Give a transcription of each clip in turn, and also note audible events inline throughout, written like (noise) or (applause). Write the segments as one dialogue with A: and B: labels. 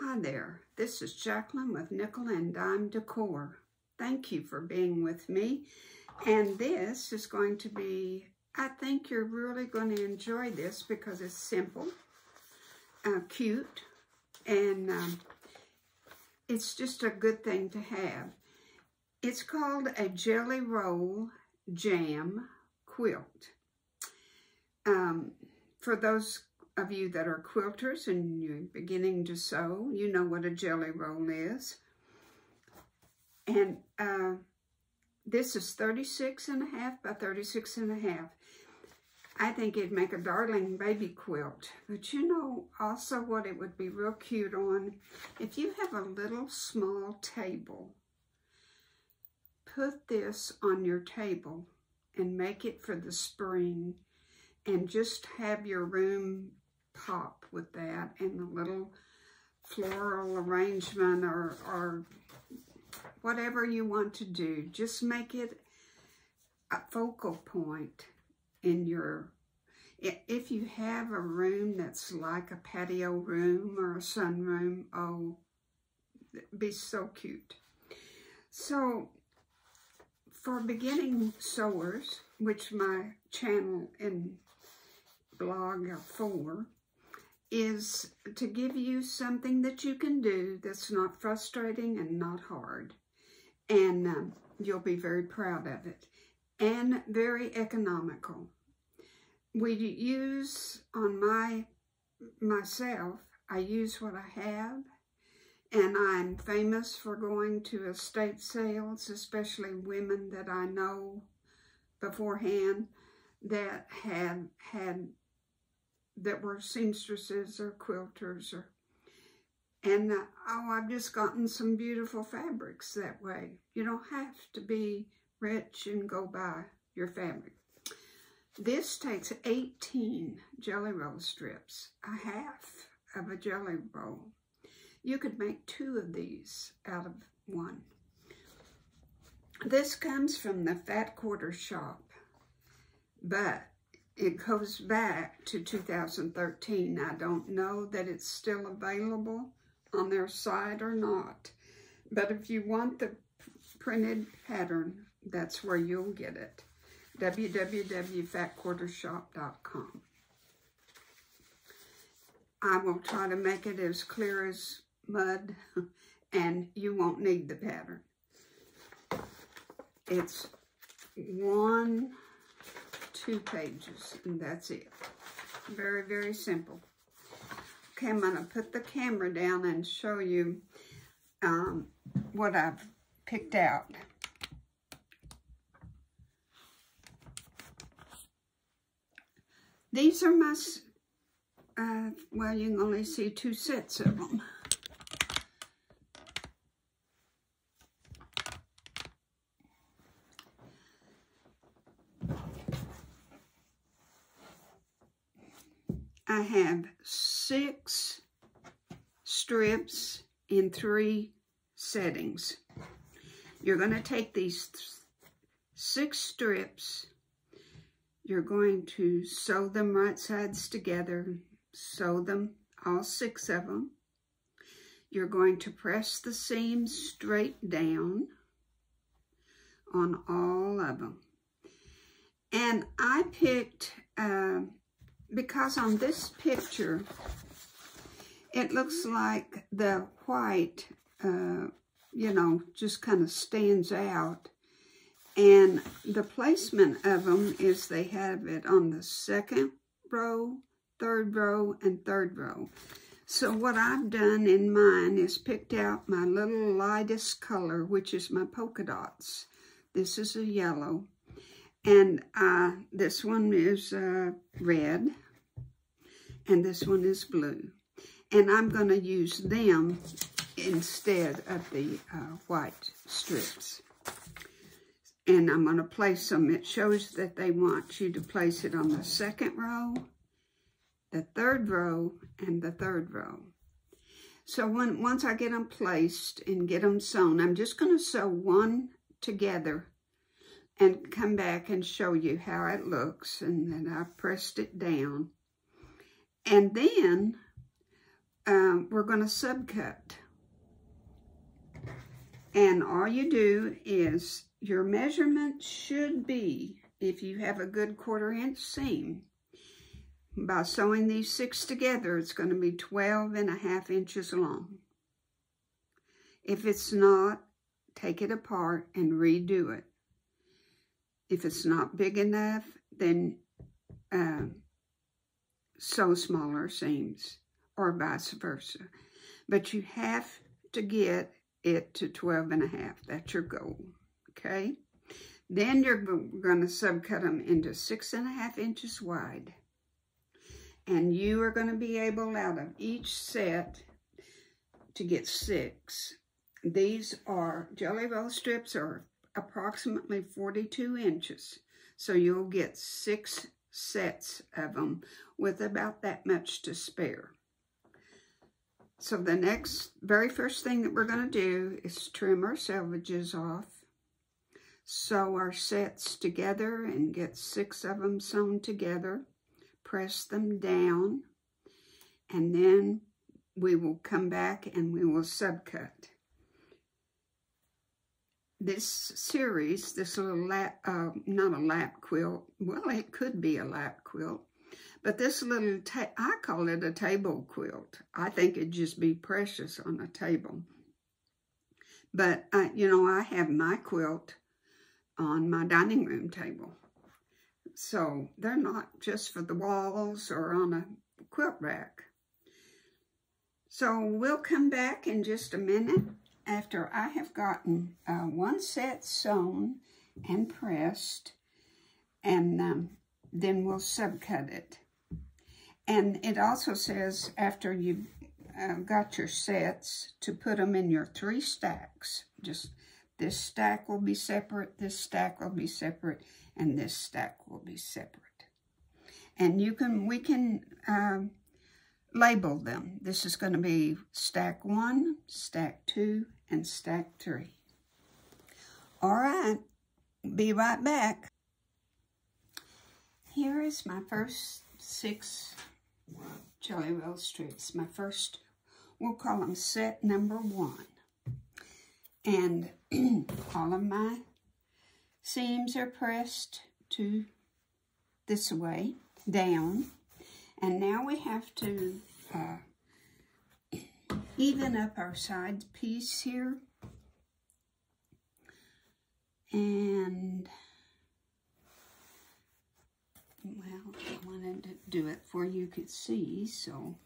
A: Hi there, this is Jacqueline with Nikkel and Dime Decor. Thank you for being with me. And this is going to be, I think you're really going to enjoy this because it's simple, uh, cute, and um, it's just a good thing to have. It's called a Jelly Roll Jam Quilt. Um, for those of you that are quilters and you're beginning to sew, you know what a jelly roll is. And uh, this is 36 and a half by 36 and a half. I think it'd make a darling baby quilt. But you know also what it would be real cute on? If you have a little small table, put this on your table and make it for the spring and just have your room pop with that and the little floral arrangement or, or whatever you want to do. Just make it a focal point in your, if you have a room that's like a patio room or a sunroom, oh, be so cute. So for beginning sewers, which my channel and blog are for, is to give you something that you can do that's not frustrating and not hard. And um, you'll be very proud of it. And very economical. We use on my myself, I use what I have. And I'm famous for going to estate sales, especially women that I know beforehand that have had that were seamstresses or quilters or and uh, oh I've just gotten some beautiful fabrics that way. You don't have to be rich and go buy your fabric. This takes 18 jelly roll strips a half of a jelly roll. You could make two of these out of one. This comes from the Fat Quarter Shop but it goes back to 2013. I don't know that it's still available on their site or not. But if you want the printed pattern, that's where you'll get it. www.fatquartershop.com. I will try to make it as clear as mud (laughs) and you won't need the pattern. It's one two pages, and that's it. Very, very simple. Okay, I'm going to put the camera down and show you um, what I've picked out. These are my, uh, well, you can only see two sets of them. I have six strips in three settings. You're going to take these six strips, you're going to sew them right sides together, sew them, all six of them. You're going to press the seams straight down on all of them. And I picked uh, because on this picture, it looks like the white, uh, you know, just kind of stands out. And the placement of them is they have it on the second row, third row, and third row. So what I've done in mine is picked out my little lightest color, which is my polka dots. This is a yellow. And uh, this one is uh, red. And this one is blue. And I'm going to use them instead of the uh, white strips. And I'm going to place them. It shows that they want you to place it on the second row, the third row, and the third row. So when once I get them placed and get them sewn, I'm just going to sew one together and come back and show you how it looks and then I've pressed it down. And then um, we're going to subcut. And all you do is your measurement should be, if you have a good quarter inch seam, by sewing these six together, it's going to be 12 and a half inches long. If it's not, take it apart and redo it. If it's not big enough, then uh, sew smaller seams or vice versa. But you have to get it to 12 and a half. That's your goal, okay? Then you're going to subcut them into six and a half inches wide. And you are going to be able, out of each set, to get six. These are, Jelly Roll strips are approximately 42 inches. So you'll get six sets of them with about that much to spare. So the next, very first thing that we're going to do is trim our selvages off, sew our sets together and get six of them sewn together, press them down, and then we will come back and we will subcut. This series, this little lap, uh, not a lap quilt, well, it could be a lap quilt, but this little, I call it a table quilt. I think it'd just be precious on a table. But, uh, you know, I have my quilt on my dining room table. So they're not just for the walls or on a quilt rack. So we'll come back in just a minute after I have gotten uh, one set sewn and pressed and um, then we'll subcut it. And it also says after you've uh, got your sets to put them in your three stacks. Just this stack will be separate, this stack will be separate, and this stack will be separate. And you can, we can um, label them. This is going to be stack one, stack two, and stack three. All right, be right back. Here is my first six Jelly Roll strips. My first, we'll call them set number one. And (clears throat) all of my seams are pressed to this way, down. And now we have to uh, (clears throat) even up our side piece here. And well, I wanted to do it for you could see, so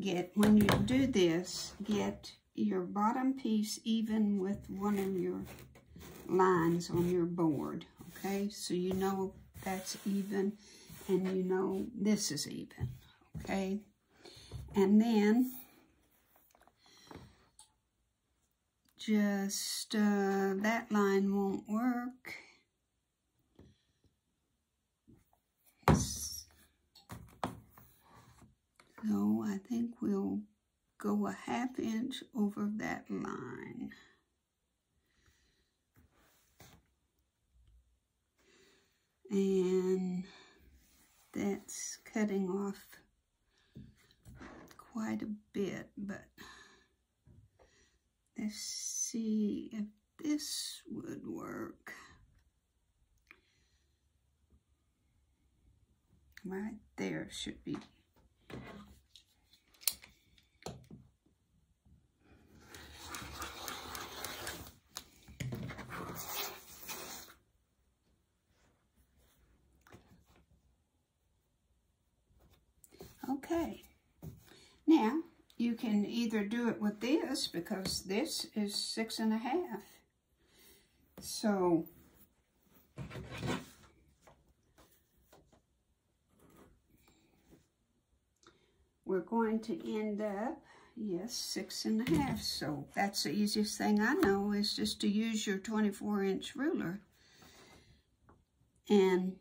A: get, when you do this, get your bottom piece even with one of your lines on your board, okay? So you know that's even, and you know this is even, okay? And then, just, uh, that line won't work. So I think we'll go a half inch over that line. And that's cutting off quite a bit, but let's see if this would work. Right there should be Okay. Now, you can either do it with this because this is six and a half. So, we're going to end up, yes, six and a half. So that's the easiest thing I know is just to use your 24 inch ruler. And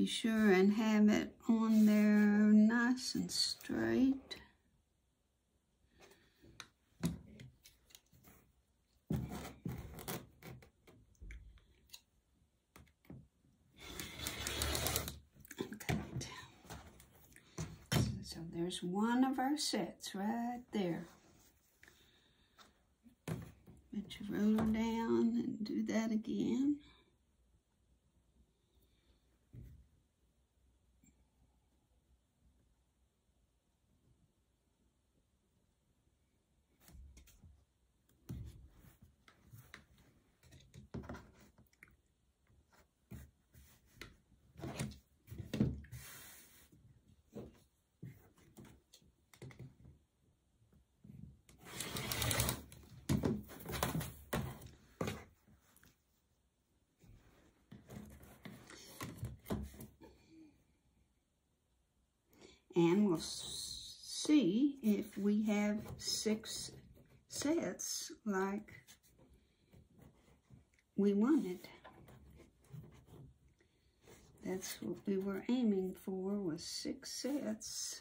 A: be sure and have it on there nice and straight. So there's one of our sets right there. Put your ruler down and do that again. And we'll see if we have six sets like we wanted. That's what we were aiming for was six sets.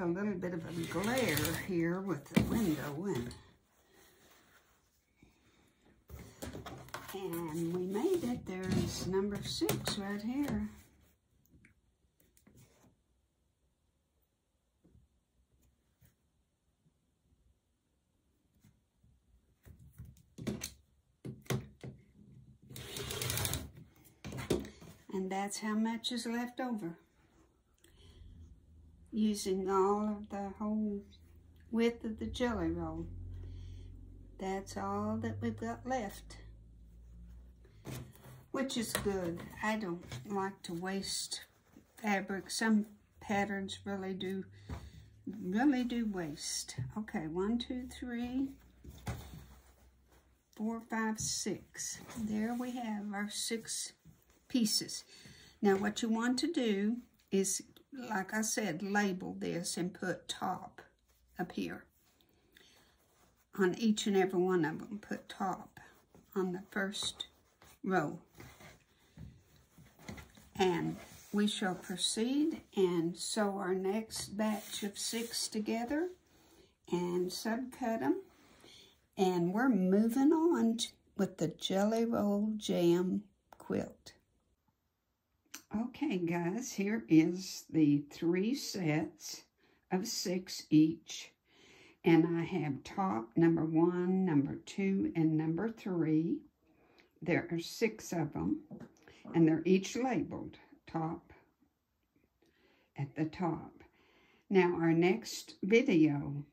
A: A little bit of a glare here with the window and and we made it. There's number six right here. And that's how much is left over using all of the whole width of the jelly roll. That's all that we've got left, which is good. I don't like to waste fabric. Some patterns really do, really do waste. Okay, one, two, three, four, five, six. There we have our six pieces. Now what you want to do is like I said, label this and put top up here. On each and every one of them, put top on the first row. And we shall proceed and sew our next batch of six together and subcut them. And we're moving on with the Jelly Roll Jam quilt. Okay, guys, here is the three sets of six each. And I have top number one, number two, and number three. There are six of them, and they're each labeled top at the top. Now, our next video,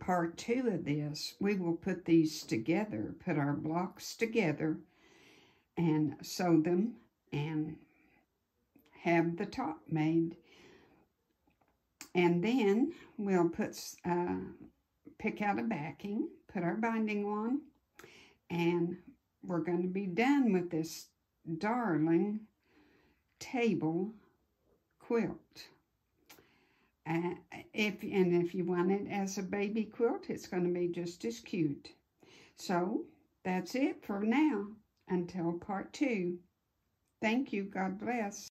A: part two of this, we will put these together, put our blocks together, and sew them, and have the top made. And then we'll put, uh, pick out a backing, put our binding on, and we're going to be done with this darling table quilt. Uh, if And if you want it as a baby quilt, it's going to be just as cute. So, that's it for now. Until part two. Thank you. God bless.